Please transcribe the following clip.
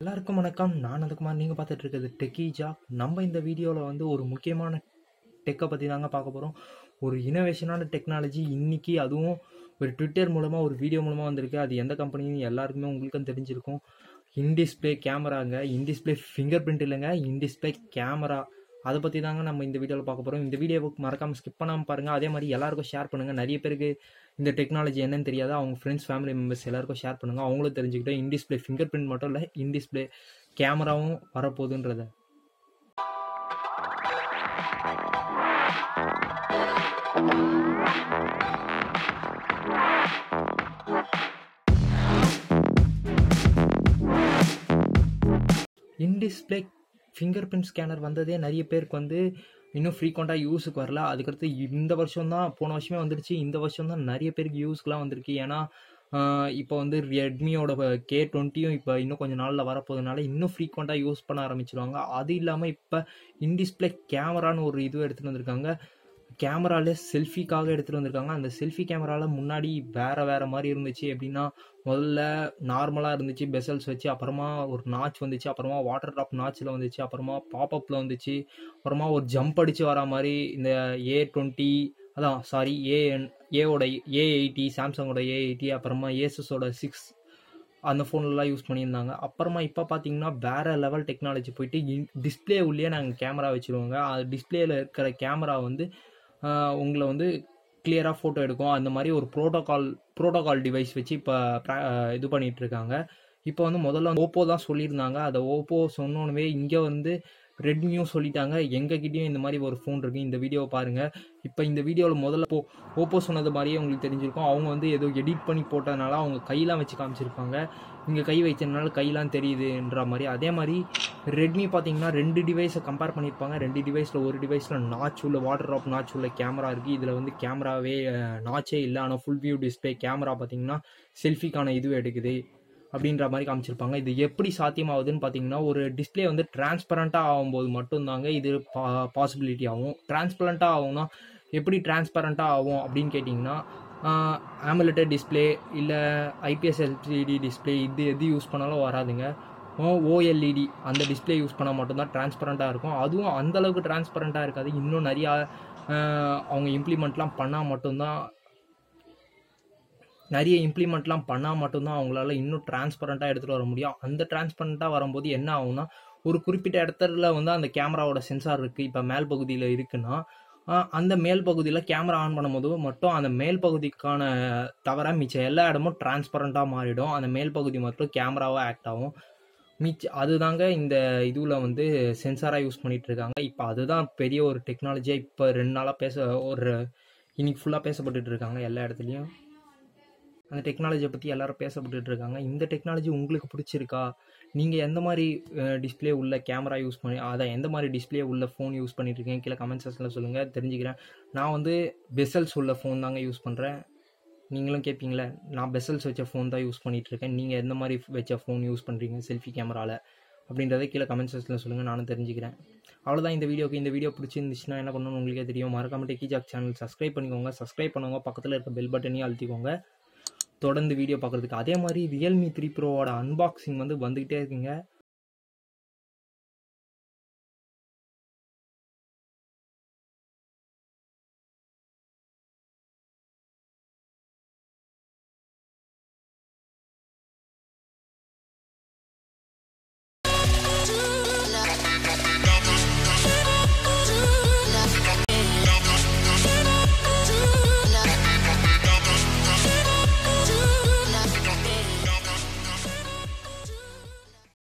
எல்லாருக்கும் வணக்கம். நான் அதுக்குமார் நீங்கள் பார்த்துட்டு இருக்கிறது டெக்கி நம்ம இந்த வீடியோவில் வந்து ஒரு முக்கியமான டெக்கை பற்றி தாங்க பார்க்க போகிறோம் ஒரு இனோவேஷனான டெக்னாலஜி இன்னைக்கு அதுவும் ஒரு ட்விட்டர் மூலமாக ஒரு வீடியோ மூலமாக வந்திருக்கு. அது எந்த கம்பெனின்னு எல்லாருக்குமே உங்களுக்கும் தெரிஞ்சிருக்கும். இன்டிஸ்பிளே கேமராங்க இன்டிஸ்பிளே ஃபிங்கர் பிரிண்ட் இல்லைங்க இன்டிஸ்பிளே கேமரா அதை பற்றி தாங்க நம்ம இந்த வீடியோவில் பார்க்க போகிறோம் இந்த வீடியோவுக்கு மறக்காமல் ஸ்கிப் பண்ணாமல் பாருங்கள் அதே மாதிரி எல்லாருக்கும் ஷேர் பண்ணுங்கள் நிறைய பேருக்கு இந்த டெக்னாலஜி என்னன்னு தெரியாது? அவங்க ஃப்ரெண்ட்ஸ் ஃபேமிலி மெம்பர்ஸ் எல்லாருக்கும் ஷேர் பண்ணுங்கள் அவங்களும் தெரிஞ்சுக்கிட்டோம் இன்டிஸ்பிளே ஃபிங்கர் பிரிண்ட் மட்டும் இல்லை இன்டிஸ்பிளே கேமராவும் வரப்போகுதுன்றத. இன்டிஸ்பிளே ஃபிங்கர் பிரிண்ட் ஸ்கேனர் வந்ததே நிறைய பேருக்கு வந்து இன்னும் ஃப்ரீக்வெண்ட்டாக யூஸுக்கு வரல. அதுக்கடுத்து இந்த வருஷம் தான் போன வருஷமே வந்துடுச்சு. இந்த வருஷம் தான் நிறைய பேருக்கு யூஸ்க்குலாம் வந்திருக்கு. ஏன்னா இப்போ வந்து ரெட்மியோட கே டுவெண்ட்டியும் இப்போ இன்னும் கொஞ்சம் நாளில் வரப்போகுதுனால இன்னும் ஃப்ரீக்வெண்ட்டாக யூஸ் பண்ண ஆரம்பிச்சிருவாங்க. அது இல்லாமல் இப்போ இன்டிஸ்பிளே கேமரான்னு ஒரு இது எடுத்துகிட்டு வந்திருக்காங்க. கேமராலே செல்ஃபிக்காக எடுத்துகிட்டு வந்திருக்காங்க. அந்த செல்ஃபி கேமராவில் முன்னாடி வேறு வேறு மாதிரி இருந்துச்சு. எப்படின்னா முதல்ல நார்மலாக இருந்துச்சு. பெசல்ஸ் வச்சு அப்புறமா ஒரு நாச் வந்துச்சு. அப்புறமா வாட்டர் ட்ராப் நாச்சில் வந்துச்சு. அப்புறமா பாப்அப்பில் வந்துச்சு. அப்புறமா ஒரு ஜம்ப் அடித்து வர மாதிரி இந்த ஏ டுவெண்ட்டி அதான் சாரி ஏஎன் ஏவோட ஏ எயிட்டி சாம்சங்கோட ஏ எயிட்டி அப்புறமா ஏசஸோட சிக்ஸ் அந்த ஃபோன்லலாம் யூஸ் பண்ணியிருந்தாங்க. அப்புறமா இப்போ பார்த்தீங்கன்னா வேறு லெவல் டெக்னாலஜி போயிட்டு டிஸ்பிளே உள்ளே நாங்கள் கேமரா வச்சுருவோங்க. அது டிஸ்பிளேயில் இருக்கிற கேமரா வந்து உங்களை வந்து கிளியராக ஃபோட்டோ எடுக்கும். அந்த மாதிரி ஒரு ப்ரோட்டோகால் ப்ரோட்டோகால் டிவைஸ் வச்சு இப்போ இது பண்ணிகிட்ருக்காங்க இருக்காங்க. இப்போ வந்து முதல்ல ஓப்போ தான் சொல்லியிருந்தாங்க. அதை ஓப்போ சொன்னோன்னே இங்கே வந்து ரெட்மியும் சொல்லிட்டாங்க. எங்ககிட்டயும் இந்த மாதிரி ஒரு ஃபோன் இருக்குது இந்த வீடியோவை பாருங்கள் இப்போ இந்த வீடியோவில் முதல்ல போ ஓப்போ சொன்னது மாதிரியே உங்களுக்கு தெரிஞ்சிருக்கும். அவங்க வந்து ஏதோ எடிட் பண்ணி போட்டதுனால அவங்க கையெல்லாம் வச்சு காமிச்சிருப்பாங்க. இங்கே கை வைச்சதுனால கையெல்லாம் தெரியுதுன்ற மாதிரி. அதே மாதிரி ரெட்மி பார்த்தீங்கன்னா ரெண்டு டிவைஸை கம்பேர் பண்ணியிருப்பாங்க. ரெண்டு டிவைஸில் ஒரு டிவைஸில் நாச் உள்ள வாட்டர் ட்ராப் நாச் உள்ள கேமரா இருக்குது இதில் வந்து கேமராவே நாச்சே இல்லை. ஆனால் ஃபுல் வியூ டிஸ்பிளே கேமரா பார்த்தீங்கன்னா செல்ஃபிக்கான இதுவும் எடுக்குது. அப்படின்ற மாதிரி காமிச்சிருப்பாங்க. இது எப்படி சாத்தியமாகுதுன்னு பார்த்தீங்கன்னா ஒரு டிஸ்பிளே வந்து டிரான்ஸ்பரண்ட்டாக ஆகும்போது மட்டும்தாங்க இது பா பாசிபிலிட்டி ஆகும். டிரான்ஸ்பரண்ட்டாக ஆகும்னா எப்படி டிரான்ஸ்பரண்ட்டாக ஆகும் அப்படின்னு கேட்டிங்கன்னா ஆமுலேட்டட் டிஸ்பிளே இல்லை ஐபிஎஸ் எல்சிடி டிஸ்பிளே இது எது யூஸ் பண்ணாலும் வராதுங்க. ஓஎல்இடி அந்த டிஸ்பிளே யூஸ் பண்ணால் மட்டும்தான் டிரான்ஸ்பரண்ட்டாக இருக்கும். அதுவும் அந்தளவுக்கு டிரான்ஸ்பரண்ட்டாக இருக்காது. இன்னும் நிறையா அவங்க இம்ப்ளிமெண்ட்லாம் பண்ணால் மட்டும்தான் நிறைய இம்ப்ளிமெண்ட்லாம் பண்ணால் மட்டும்தான் அவங்களால இன்னும் டிரான்ஸ்பரண்ட்டாக எடுத்துகிட்டு வர முடியும். அந்த டிரான்ஸ்பரண்ட்டாக வரும்போது என்ன ஆகும்னா ஒரு குறிப்பிட்ட இடத்துல வந்து அந்த கேமராவோட சென்சார் இருக்குது இப்போ மேல் பகுதியில் இருக்குன்னா அந்த மேல் பகுதியில் கேமரா ஆன் பண்ணும்போது மட்டும் அந்த மேல் பகுதிக்கான தவிர மிச்சம் எல்லா இடமும் டிரான்ஸ்பரண்ட்டாக மாறிடும். அந்த மேல் பகுதி மட்டும் கேமராவாக ஆக்ட் ஆகும். மிச்ச அதுதாங்க இந்த இதுவில் வந்து சென்சாராக யூஸ் பண்ணிகிட்டு இருக்காங்க. இப்போ அதுதான் பெரிய ஒரு டெக்னாலஜியாக இப்போ ரெண்டு நாளாக பேச ஒரு இன்னைக்கு ஃபுல்லாக பேசப்பட்டுட்டு இருக்காங்க எல்லா இடத்துலையும். அந்த டெக்னாலஜியை பற்றி எல்லாரும் பேசப்பட்டுட்டு இருக்காங்க இந்த டெக்னாலஜி உங்களுக்கு பிடிச்சிருக்கா? நீங்கள் எந்த மாதிரி டிஸ்பிளே உள்ள கேமரா யூஸ் பண்ணி அதான் எந்த மாதிரி டிஸ்பிளே உள்ள ஃபோன் யூஸ் பண்ணிட்டு இருக்கீங்க கீழே கமெண்ட் செக்ஷனில் சொல்லுங்கள் தெரிஞ்சுக்கிறேன். நான் வந்து பெசல்ஸ் உள்ள ஃபோன் தாங்க யூஸ் பண்ணுறேன் நீங்களும் கேட்பீங்களே நான் பெசல்ஸ் வச்ச ஃபோன் தான் யூஸ் பண்ணிகிட்ருக்கேன் இருக்கேன் நீங்கள் எந்த மாதிரி வச்ச ஃபோன் யூஸ் பண்ணுறீங்க செல்ஃபி கேமராவில் அப்படின்றத கீழே கமெண்ட் செக்ஷனில் சொல்லுங்கள் நானும் தெரிஞ்சுக்கிறேன். அவ்வளோதான் இந்த வீடியோக்கு. இந்த வீடியோ பிடிச்சிருந்துச்சுன்னா என்ன பண்ணணும்னு உங்களுக்கே தெரியும். மறக்காம டெக்கிஜாக் சேனல் சப்ஸ்கிரைப் பண்ணிக்கோங்க. சப்ஸ்கிரைப் பண்ணுவாங்க பக்கத்தில் இருக்க பெல் பட்டனையும் அழுத்திக்கோங்க. தொடர்ந்து வீடியோ பார்க்குறதுக்கு. அதே மாதிரி ரியல்மி த்ரீ ப்ரோவோட அன்பாக்சிங் வந்து வந்துக்கிட்டே இருக்குங்க.